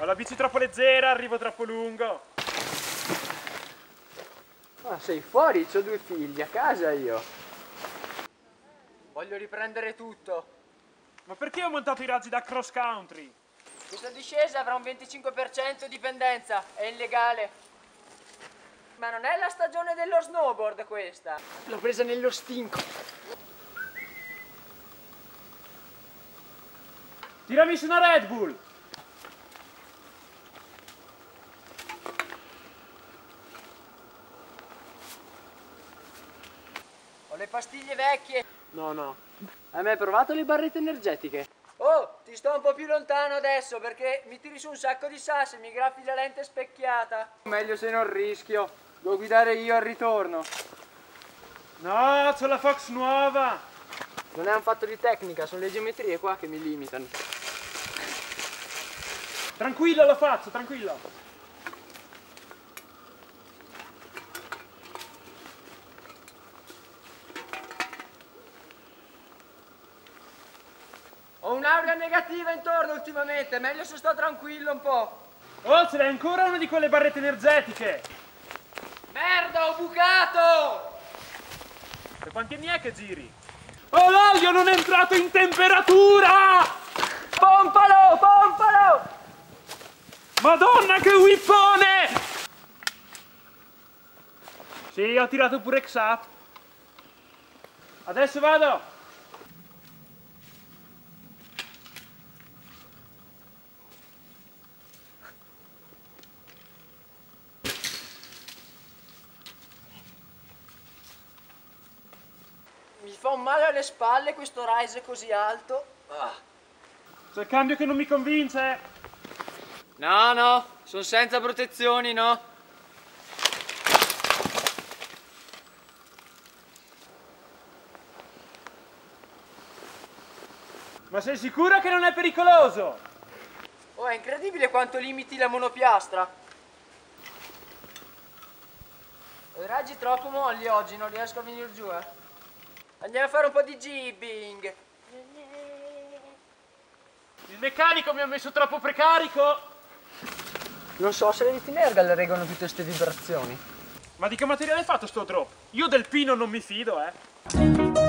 Ho la bici troppo leggera, arrivo troppo lungo. Ma sei fuori, ho due figli, a casa io. Voglio riprendere tutto. Ma perché ho montato i raggi da cross country? Questa discesa avrà un 25% di pendenza, è illegale. Ma non è la stagione dello snowboard questa. L'ho presa nello stinco. Tirami su una Red Bull! Le pastiglie vecchie. No, no. Hai mai provato le barrette energetiche? Oh, ti sto un po' più lontano adesso perché mi tiri su un sacco di sassi e mi graffi la lente specchiata. Meglio se non rischio. Devo guidare io al ritorno. No, c'ho la Fox nuova! Non è un fatto di tecnica, sono le geometrie qua che mi limitano. Tranquillo lo faccio, tranquillo! Ho un'aurea negativa intorno ultimamente, meglio se sto tranquillo un po'. Oh, ce l'hai ancora una di quelle barrette energetiche! Merda, ho bucato! Da quanti anni è che giri? Oh, l'olio non è entrato in temperatura! Pompalo, pompalo! Madonna, che whippone! Sì, ho tirato pure Xap. Adesso vado! Fa un male alle spalle questo rise così alto. Ah. C'è il cambio che non mi convince! No, no, sono senza protezioni, no. Ma sei sicuro che non è pericoloso? Oh, è incredibile quanto limiti la monopiastra. Ho i raggi troppo molli oggi, non riesco a venire giù, eh. Andiamo a fare un po' di jibbing. Il meccanico mi ha messo troppo precarico! Non so se le viti Nergal reggono tutte queste vibrazioni. Ma di che materiale è fatto sto drop? Io del pino non mi fido, eh!